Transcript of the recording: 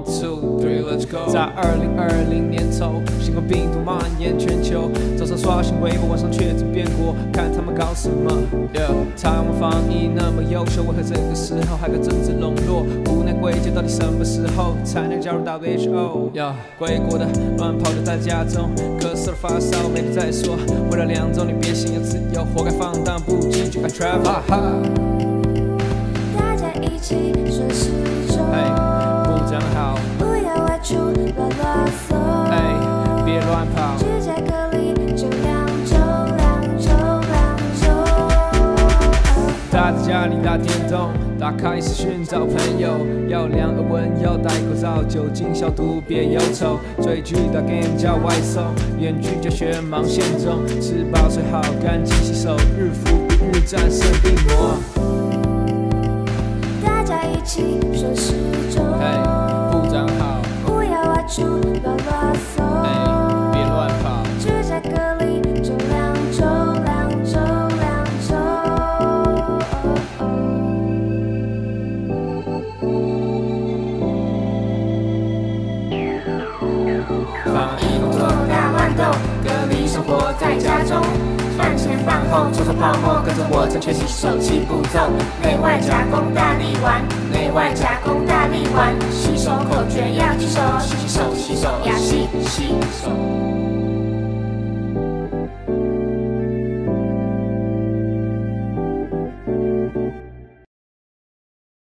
One two three let's go。在二零二零年头，新冠病毒蔓延全球，早上刷新微博，晚上确诊变国，看他们搞什么。Yeah，台湾防疫那么优秀，为何这个时候还搞政治笼络？无奈归结，到底什么时候才能加入 WHO？Yeah，归国的乱跑的在家中，咳嗽发烧没得再说。为了两周你别想要自由，活该放荡不羁就爱 travel。大家一起家里大电动，打开始寻找朋友，要量额温，要戴口罩，酒精消毒，别忧愁。追剧打 game 叫外送，远距教学忙线中，吃饱睡好，干净洗手，日复一日战胜病魔。防疫工作大乱斗，隔离生活在家中，饭前饭后搓搓泡沫，跟着我正确洗手七步骤，内外夹攻大力丸，内外夹攻大力丸，洗手口诀要记熟，洗洗手，洗手呀洗洗手。